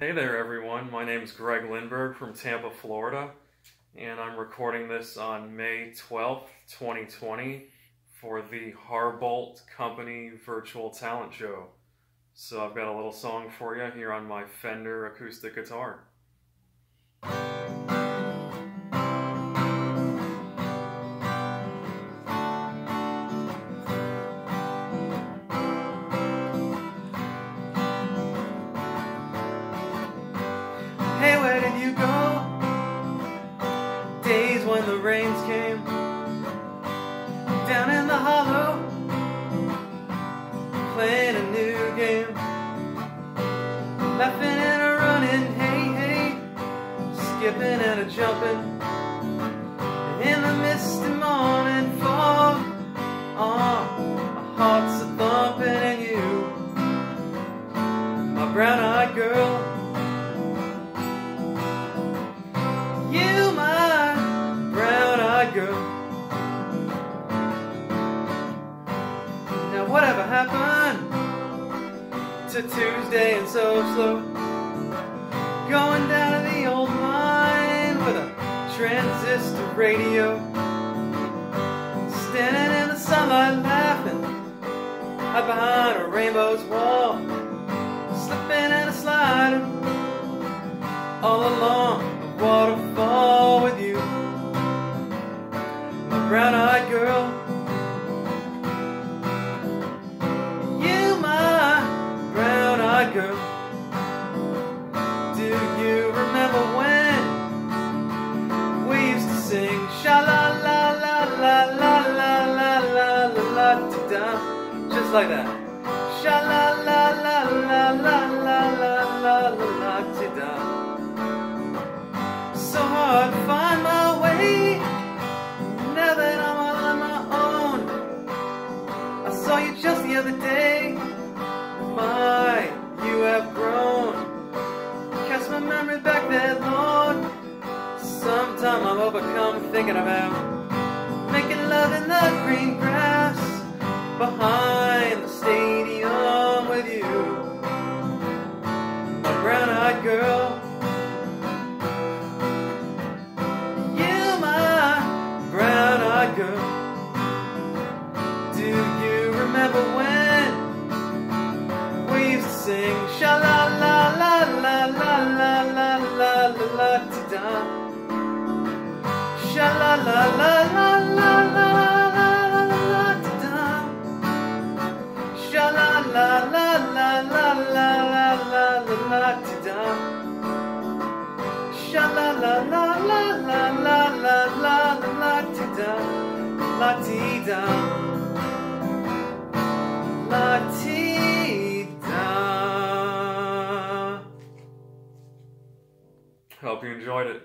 Hey there, everyone. My name is Greg Lindberg from Tampa, Florida, and I'm recording this on May 12th, 2020, for the Harbolt Company Virtual Talent Show. So I've got a little song for you here on my Fender acoustic guitar. Days when the rains came down in the hollow, playing a new game, laughing and a running, hey, hey, skipping and a jumping in the misty morning fog. Oh, my heart's a thumping, and you, my brown-eyed girl. Now, whatever happened to Tuesday and so slow? Going down to the old mine with a transistor radio, standing in the sunlight laughing, out behind a rainbow's wall, slipping and a sliding all along the waterfall brown-eyed girl. You, my brown-eyed girl. Do you remember when we used to sing sha la la la la la la la la la la just like that? Sha la the day. My, you have grown. Cast my memory back that long. Sometime I'm overcome thinking about making love in the green grass behind the stadium with you, my brown-eyed girl. You, my brown-eyed girl. Do you remember when sing sha la la la la la la la la la la da sha la la la la la la la la la da sha la la la la la la la la la la da Sha la la la la la la la la la ti da la ti da Hope you enjoyed it.